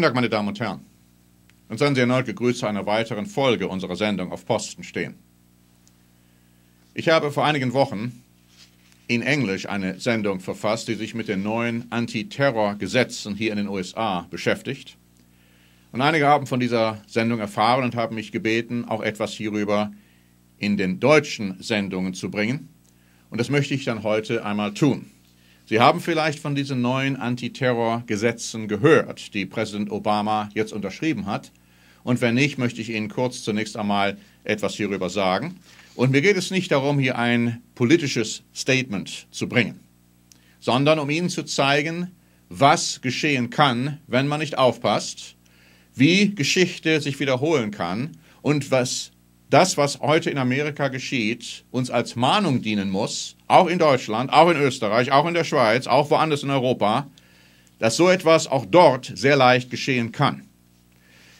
Guten Tag, meine Damen und Herren. Und seien Sie erneut gegrüßt zu einer weiteren Folge unserer Sendung auf Posten stehen. Ich habe vor einigen Wochen in Englisch eine Sendung verfasst, die sich mit den neuen Antiterrorgesetzen hier in den USA beschäftigt. Und einige haben von dieser Sendung erfahren und haben mich gebeten, auch etwas hierüber in den deutschen Sendungen zu bringen. Und das möchte ich dann heute einmal tun. Sie haben vielleicht von diesen neuen Antiterrorgesetzen gehört, die Präsident Obama jetzt unterschrieben hat. Und wenn nicht, möchte ich Ihnen kurz zunächst einmal etwas hierüber sagen. Und mir geht es nicht darum, hier ein politisches Statement zu bringen, sondern um Ihnen zu zeigen, was geschehen kann, wenn man nicht aufpasst, wie Geschichte sich wiederholen kann und was das, was heute in Amerika geschieht, uns als Mahnung dienen muss, auch in Deutschland, auch in Österreich, auch in der Schweiz, auch woanders in Europa, dass so etwas auch dort sehr leicht geschehen kann.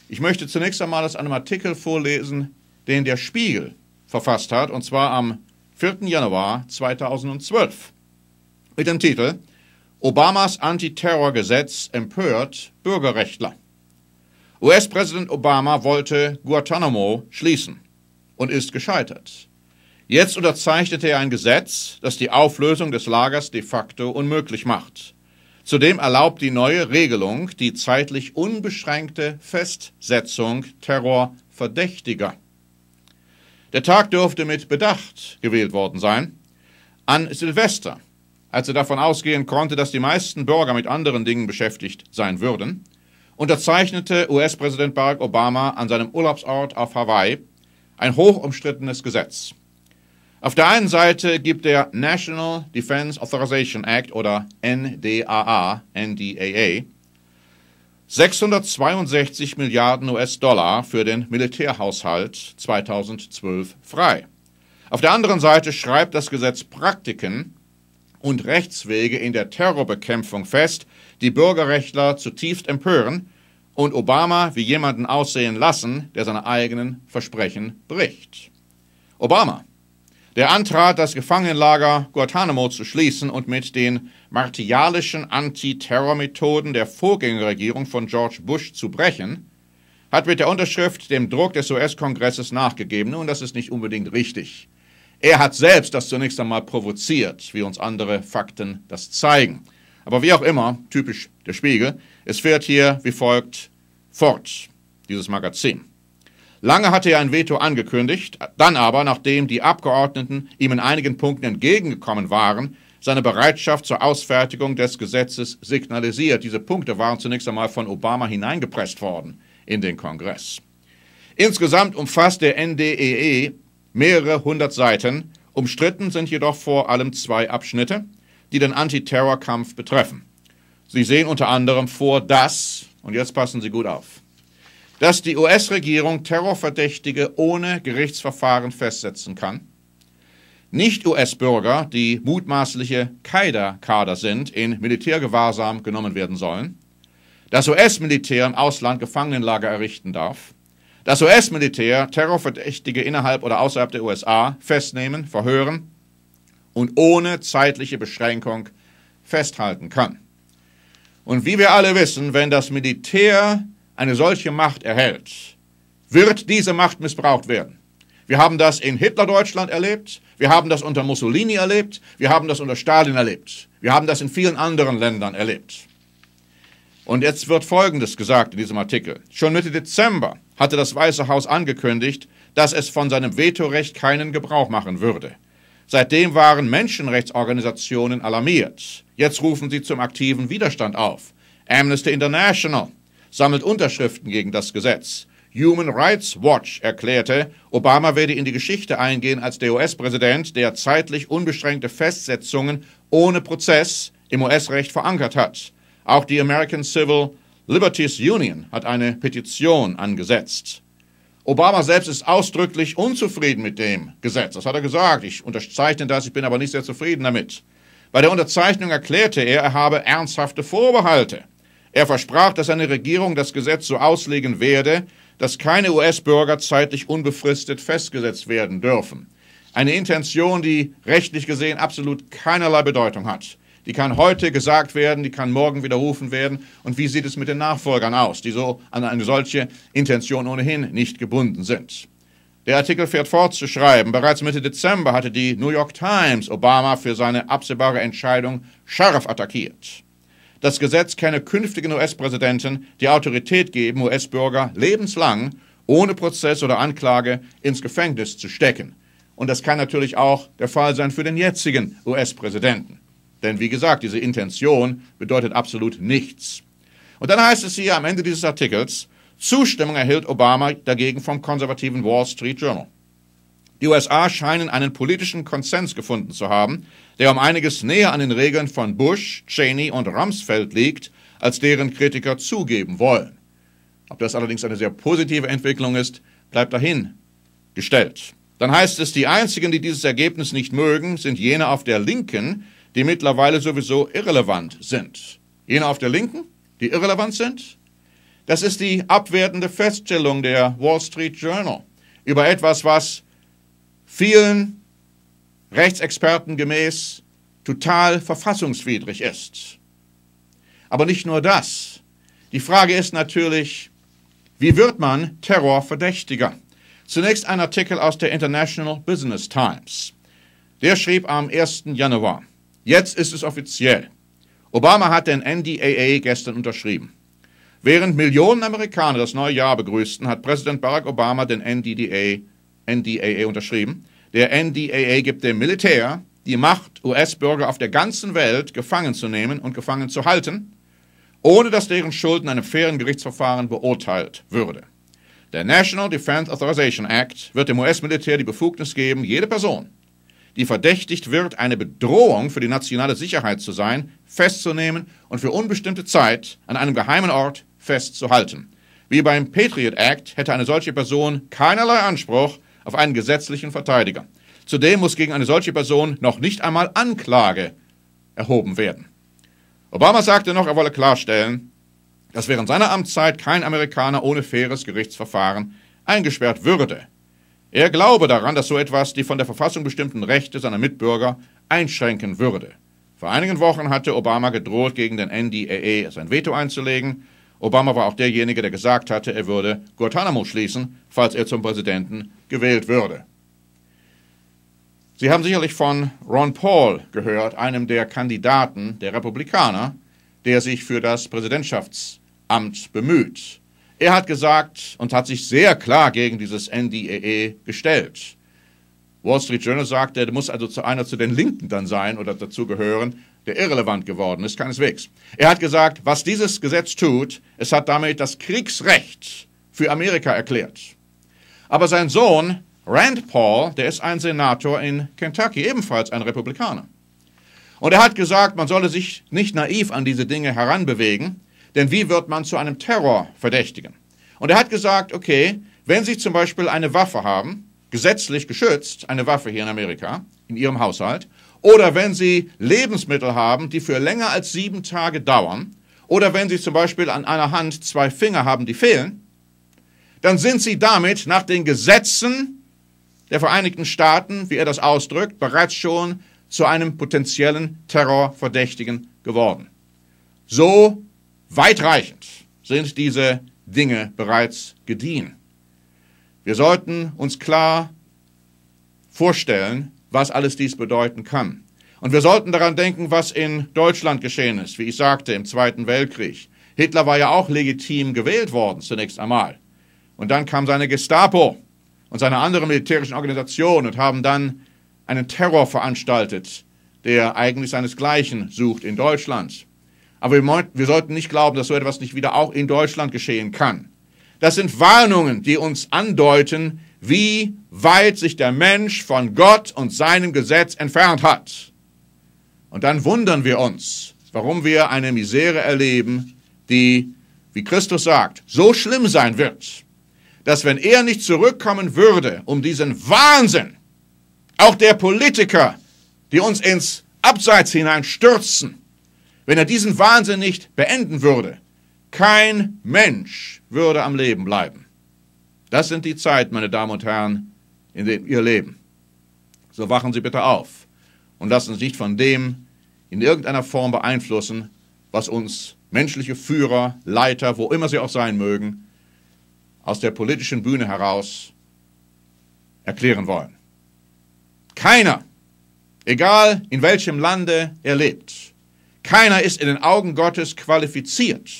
Ich möchte zunächst einmal aus einem Artikel vorlesen, den der Spiegel verfasst hat, und zwar am 4. Januar 2012 mit dem Titel Obamas Antiterrorgesetz empört Bürgerrechtler. US-Präsident Obama wollte Guantanamo schließen und ist gescheitert. Jetzt unterzeichnete er ein Gesetz, das die Auflösung des Lagers de facto unmöglich macht. Zudem erlaubt die neue Regelung die zeitlich unbeschränkte Festsetzung Terrorverdächtiger. Der Tag dürfte mit Bedacht gewählt worden sein. An Silvester, als er davon ausgehen konnte, dass die meisten Bürger mit anderen Dingen beschäftigt sein würden, unterzeichnete US-Präsident Barack Obama an seinem Urlaubsort auf Hawaii ein hoch umstrittenes Gesetz. Auf der einen Seite gibt der National Defense Authorization Act oder NDAA, NDAA 662 Milliarden US-Dollar für den Militärhaushalt 2012 frei. Auf der anderen Seite schreibt das Gesetz Praktiken und Rechtswege in der Terrorbekämpfung fest, die Bürgerrechtler zutiefst empören und Obama wie jemanden aussehen lassen, der seine eigenen Versprechen bricht. Obama, der antrat, das Gefangenenlager Guantanamo zu schließen und mit den martialischen Antiterrormethoden der Vorgängerregierung von George Bush zu brechen, hat mit der Unterschrift dem Druck des US-Kongresses nachgegeben. Nun, das ist nicht unbedingt richtig. Er hat selbst das zunächst einmal provoziert, wie uns andere Fakten das zeigen. Aber wie auch immer, typisch der Spiegel, es fährt hier wie folgt fort, dieses Magazin. Lange hatte er ein Veto angekündigt, dann aber, nachdem die Abgeordneten ihm in einigen Punkten entgegengekommen waren, seine Bereitschaft zur Ausfertigung des Gesetzes signalisiert. Diese Punkte waren zunächst einmal von Obama hineingepresst worden in den Kongress. Insgesamt umfasst der NDEE e mehrere hundert Seiten, umstritten sind jedoch vor allem zwei Abschnitte die den Antiterrorkampf betreffen. Sie sehen unter anderem vor, dass, und jetzt passen Sie gut auf, dass die US-Regierung Terrorverdächtige ohne Gerichtsverfahren festsetzen kann, Nicht-US-Bürger, die mutmaßliche Qaida-Kader sind, in Militärgewahrsam genommen werden sollen, das US-Militär im Ausland Gefangenenlager errichten darf, das US-Militär Terrorverdächtige innerhalb oder außerhalb der USA festnehmen, verhören und ohne zeitliche Beschränkung festhalten kann. Und wie wir alle wissen, wenn das Militär eine solche Macht erhält, wird diese Macht missbraucht werden. Wir haben das in Hitlerdeutschland erlebt, wir haben das unter Mussolini erlebt, wir haben das unter Stalin erlebt, wir haben das in vielen anderen Ländern erlebt. Und jetzt wird Folgendes gesagt in diesem Artikel. Schon Mitte Dezember hatte das Weiße Haus angekündigt, dass es von seinem Vetorecht keinen Gebrauch machen würde. Seitdem waren Menschenrechtsorganisationen alarmiert. Jetzt rufen sie zum aktiven Widerstand auf. Amnesty International sammelt Unterschriften gegen das Gesetz. Human Rights Watch erklärte, Obama werde in die Geschichte eingehen als der US-Präsident, der zeitlich unbeschränkte Festsetzungen ohne Prozess im US-Recht verankert hat. Auch die American Civil Liberties Union hat eine Petition angesetzt. Obama selbst ist ausdrücklich unzufrieden mit dem Gesetz. Das hat er gesagt. Ich unterzeichne das, ich bin aber nicht sehr zufrieden damit. Bei der Unterzeichnung erklärte er, er habe ernsthafte Vorbehalte. Er versprach, dass seine Regierung das Gesetz so auslegen werde, dass keine US-Bürger zeitlich unbefristet festgesetzt werden dürfen. Eine Intention, die rechtlich gesehen absolut keinerlei Bedeutung hat. Die kann heute gesagt werden, die kann morgen widerrufen werden. Und wie sieht es mit den Nachfolgern aus, die so an eine solche Intention ohnehin nicht gebunden sind? Der Artikel fährt fort zu schreiben. Bereits Mitte Dezember hatte die New York Times Obama für seine absehbare Entscheidung scharf attackiert. Das Gesetz kenne künftigen US-Präsidenten die Autorität geben, US-Bürger lebenslang ohne Prozess oder Anklage ins Gefängnis zu stecken. Und das kann natürlich auch der Fall sein für den jetzigen US-Präsidenten. Denn wie gesagt, diese Intention bedeutet absolut nichts. Und dann heißt es hier am Ende dieses Artikels, Zustimmung erhielt Obama dagegen vom konservativen Wall Street Journal. Die USA scheinen einen politischen Konsens gefunden zu haben, der um einiges näher an den Regeln von Bush, Cheney und Rumsfeld liegt, als deren Kritiker zugeben wollen. Ob das allerdings eine sehr positive Entwicklung ist, bleibt dahin gestellt. Dann heißt es, die einzigen, die dieses Ergebnis nicht mögen, sind jene auf der Linken, die mittlerweile sowieso irrelevant sind. Jene auf der Linken, die irrelevant sind? Das ist die abwertende Feststellung der Wall Street Journal über etwas, was vielen Rechtsexperten gemäß total verfassungswidrig ist. Aber nicht nur das. Die Frage ist natürlich, wie wird man Terrorverdächtiger? Zunächst ein Artikel aus der International Business Times. Der schrieb am 1. Januar, jetzt ist es offiziell. Obama hat den NDAA gestern unterschrieben. Während Millionen Amerikaner das neue Jahr begrüßten, hat Präsident Barack Obama den NDAA, NDAA unterschrieben. Der NDAA gibt dem Militär die Macht, US-Bürger auf der ganzen Welt gefangen zu nehmen und gefangen zu halten, ohne dass deren Schuld in einem fairen Gerichtsverfahren beurteilt würde. Der National Defense Authorization Act wird dem US-Militär die Befugnis geben, jede Person, die verdächtigt wird, eine Bedrohung für die nationale Sicherheit zu sein, festzunehmen und für unbestimmte Zeit an einem geheimen Ort festzuhalten. Wie beim Patriot Act hätte eine solche Person keinerlei Anspruch auf einen gesetzlichen Verteidiger. Zudem muss gegen eine solche Person noch nicht einmal Anklage erhoben werden. Obama sagte noch, er wolle klarstellen, dass während seiner Amtszeit kein Amerikaner ohne faires Gerichtsverfahren eingesperrt würde. Er glaube daran, dass so etwas die von der Verfassung bestimmten Rechte seiner Mitbürger einschränken würde. Vor einigen Wochen hatte Obama gedroht, gegen den NDAA sein Veto einzulegen. Obama war auch derjenige, der gesagt hatte, er würde Guantanamo schließen, falls er zum Präsidenten gewählt würde. Sie haben sicherlich von Ron Paul gehört, einem der Kandidaten der Republikaner, der sich für das Präsidentschaftsamt bemüht. Er hat gesagt und hat sich sehr klar gegen dieses NDAA gestellt. Wall Street Journal sagt, er muss also zu einer zu den Linken dann sein oder dazu gehören, der irrelevant geworden ist, keineswegs. Er hat gesagt, was dieses Gesetz tut, es hat damit das Kriegsrecht für Amerika erklärt. Aber sein Sohn, Rand Paul, der ist ein Senator in Kentucky, ebenfalls ein Republikaner. Und er hat gesagt, man solle sich nicht naiv an diese Dinge heranbewegen, denn wie wird man zu einem Terrorverdächtigen? Und er hat gesagt, okay, wenn Sie zum Beispiel eine Waffe haben, gesetzlich geschützt, eine Waffe hier in Amerika, in Ihrem Haushalt, oder wenn Sie Lebensmittel haben, die für länger als sieben Tage dauern, oder wenn Sie zum Beispiel an einer Hand zwei Finger haben, die fehlen, dann sind Sie damit nach den Gesetzen der Vereinigten Staaten, wie er das ausdrückt, bereits schon zu einem potenziellen Terrorverdächtigen geworden. So weitreichend sind diese Dinge bereits gediehen. Wir sollten uns klar vorstellen, was alles dies bedeuten kann. Und wir sollten daran denken, was in Deutschland geschehen ist, wie ich sagte, im Zweiten Weltkrieg. Hitler war ja auch legitim gewählt worden, zunächst einmal. Und dann kam seine Gestapo und seine anderen militärischen Organisationen und haben dann einen Terror veranstaltet, der eigentlich seinesgleichen sucht in Deutschland. Aber wir, wir sollten nicht glauben, dass so etwas nicht wieder auch in Deutschland geschehen kann. Das sind Warnungen, die uns andeuten, wie weit sich der Mensch von Gott und seinem Gesetz entfernt hat. Und dann wundern wir uns, warum wir eine Misere erleben, die, wie Christus sagt, so schlimm sein wird, dass wenn er nicht zurückkommen würde, um diesen Wahnsinn, auch der Politiker, die uns ins Abseits hinein stürzen, wenn er diesen Wahnsinn nicht beenden würde, kein Mensch würde am Leben bleiben. Das sind die Zeiten, meine Damen und Herren, in denen wir leben. So wachen Sie bitte auf und lassen Sie sich nicht von dem in irgendeiner Form beeinflussen, was uns menschliche Führer, Leiter, wo immer sie auch sein mögen, aus der politischen Bühne heraus erklären wollen. Keiner, egal in welchem Lande er lebt, keiner ist in den Augen Gottes qualifiziert,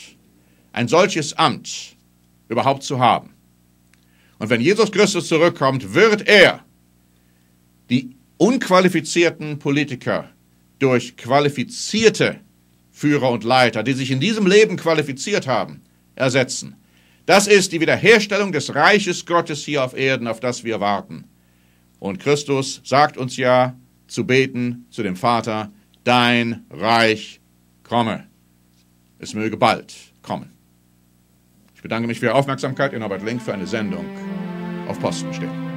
ein solches Amt überhaupt zu haben. Und wenn Jesus Christus zurückkommt, wird er die unqualifizierten Politiker durch qualifizierte Führer und Leiter, die sich in diesem Leben qualifiziert haben, ersetzen. Das ist die Wiederherstellung des Reiches Gottes hier auf Erden, auf das wir warten. Und Christus sagt uns ja zu beten zu dem Vater, dein Reich komme. Es möge bald kommen. Ich bedanke mich für Ihre Aufmerksamkeit. Ihr Norbert Link für eine Sendung auf Posten stehen.